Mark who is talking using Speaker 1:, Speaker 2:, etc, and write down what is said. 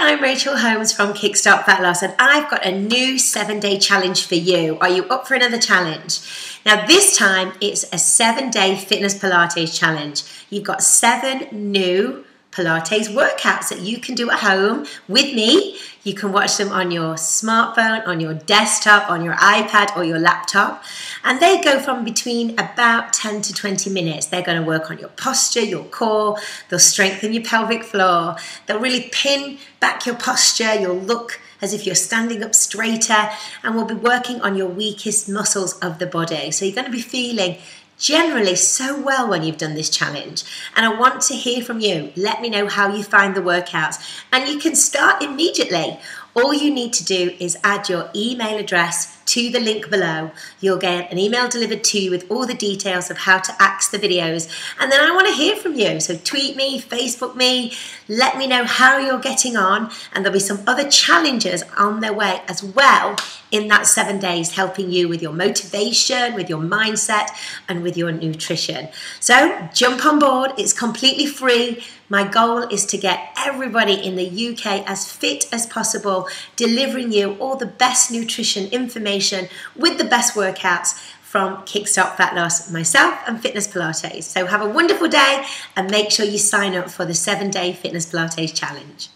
Speaker 1: I'm Rachel Holmes from Kickstart Fat Loss, and I've got a new seven day challenge for you. Are you up for another challenge? Now, this time it's a seven day fitness Pilates challenge. You've got seven new Pilates workouts that you can do at home with me. You can watch them on your smartphone, on your desktop, on your iPad, or your laptop. And they go from between about 10 to 20 minutes. They're going to work on your posture, your core, they'll strengthen your pelvic floor, they'll really pin back your posture, you'll look as if you're standing up straighter, and we'll be working on your weakest muscles of the body. So you're going to be feeling generally so well when you've done this challenge. And I want to hear from you. Let me know how you find the workouts. And you can start immediately. All you need to do is add your email address to the link below. You'll get an email delivered to you with all the details of how to access the videos. And then I want to hear from you. So tweet me, Facebook me, let me know how you're getting on. And there'll be some other challenges on their way as well in that seven days, helping you with your motivation, with your mindset, and with your nutrition. So jump on board. It's completely free. My goal is to get everybody in the UK as fit as possible, delivering you all the best nutrition information with the best workouts from Kickstart Fat Loss, myself, and Fitness Pilates. So have a wonderful day and make sure you sign up for the seven day Fitness Pilates Challenge.